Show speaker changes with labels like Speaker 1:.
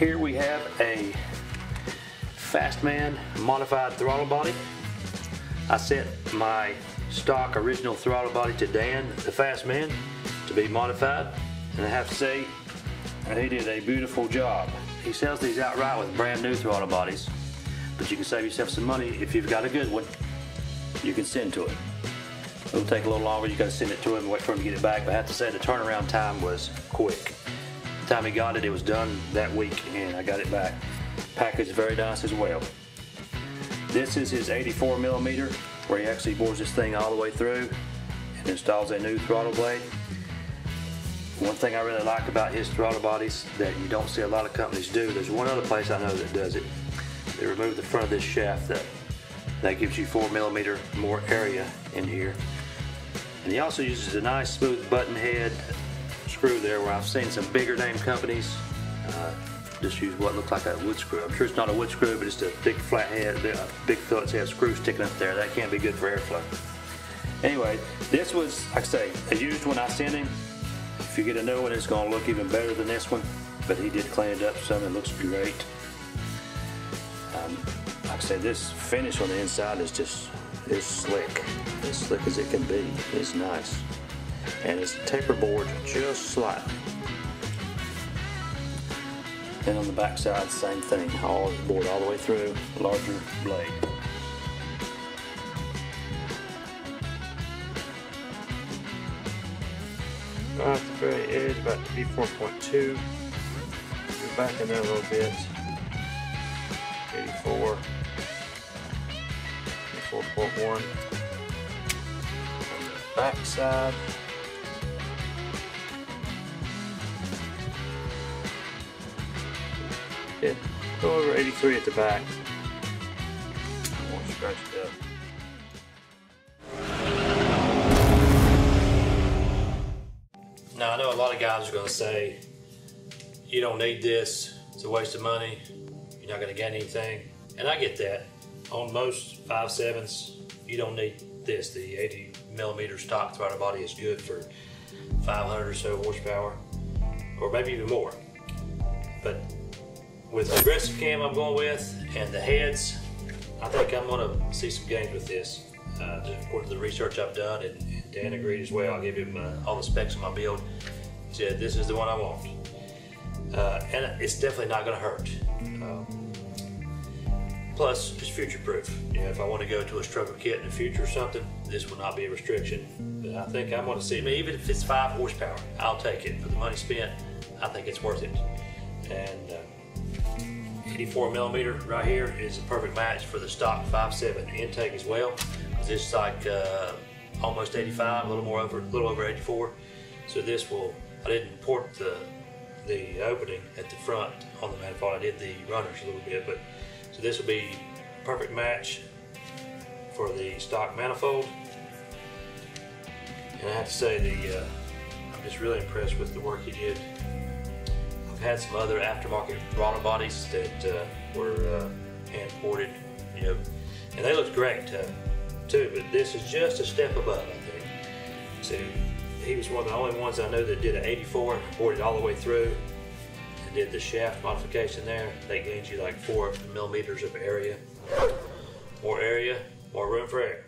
Speaker 1: Here we have a Fastman modified throttle body. I set my stock original throttle body to Dan, the Fastman, to be modified. And I have to say, he did a beautiful job. He sells these outright with brand new throttle bodies, but you can save yourself some money if you've got a good one. You can send to him. It'll take a little longer. You got to send it to him, and wait for him to get it back. But I have to say the turnaround time was quick. Time he got it, it was done that week, and I got it back. Package very nice as well. This is his 84 millimeter, where he actually bores this thing all the way through and installs a new throttle blade. One thing I really like about his throttle bodies that you don't see a lot of companies do, there's one other place I know that does it. They remove the front of this shaft that, that gives you four millimeter more area in here. And he also uses a nice smooth button head screw there where I've seen some bigger name companies uh, just use what looks like a wood screw. I'm sure it's not a wood screw, but it's a big flat head, a big Phillips head screw sticking up there. That can't be good for airflow. Anyway, this was, like I say, a used one I sent him. If you get a new one, it's going to look even better than this one. But he did clean it up some. It looks great. Um, like I said, this finish on the inside is just is slick. As slick as it can be. It's nice. And it's taper bored just slightly. And on the back side, same thing. All bored all the way through, larger blade.
Speaker 2: At the very edge, about to be 4.2. Go back in there a little bit. 84. 84.1. Back side. Yeah, go over 83 at the back. I won't scratch it up.
Speaker 1: Now I know a lot of guys are going to say, you don't need this, it's a waste of money, you're not going to gain anything. And I get that. On most 5.7s, you don't need this. The 80 millimeter stock throttle body is good for 500 or so horsepower, or maybe even more. But with aggressive cam I'm going with and the heads, I think I'm going to see some gains with this. Uh, according to the research I've done, and, Dan agreed as well. I'll give him uh, all the specs of my build. He said, this is the one I want. Uh, and it's definitely not going to hurt. Um, plus, it's future proof. You know, if I want to go to a stroker kit in the future or something, this will not be a restriction. But I think I'm to see, I mean, even if it's five horsepower, I'll take it. For the money spent, I think it's worth it. And uh, 84 millimeter right here is a perfect match for the stock 5.7 intake as well. This is like uh, almost 85, a little more over, a little over 84. So this will, I didn't port the the opening at the front on the manifold. I did the runners a little bit, but so this will be perfect match for the stock manifold. And I have to say, the uh, I'm just really impressed with the work he did. I've had some other aftermarket throttle bodies that uh, were uh, hand ported, you know, and they looked great uh, too. But this is just a step above, I think. So he was one of the only ones I know that did an 84, and ported all the way through, and did the shaft modification there. That gains you like four millimeters of area. More area, more room for air.